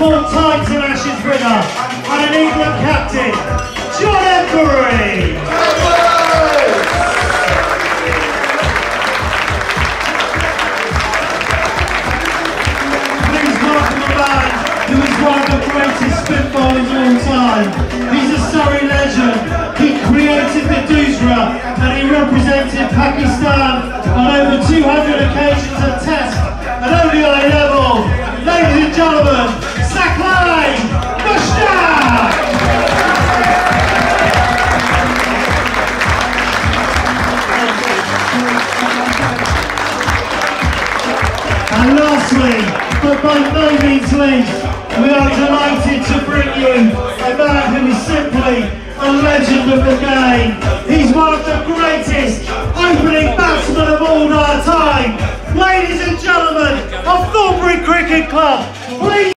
four-time Ashes winner and an England captain, John Emburey. Please man who is one of the greatest spin bowlers of all time. He's a Surrey legend. He created the and he represented Pakistan on over 200 occasions at Test and ODI level. Ladies and gentlemen, And lastly, but by no means least, we are delighted to bring you a man who is simply a legend of the game. He's one of the greatest opening batsmen of all our time. Ladies and gentlemen of Thornbury Cricket Club, please